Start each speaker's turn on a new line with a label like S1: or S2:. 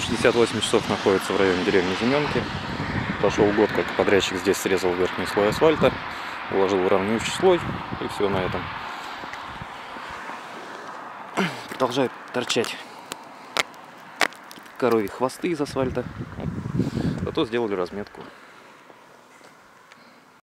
S1: 168 часов находится в районе деревни Зименки. Прошел год, как подрядчик здесь срезал верхний слой асфальта, уложил выравнивающий слой и все на этом. Продолжают торчать коровьи хвосты из асфальта. Зато сделали разметку.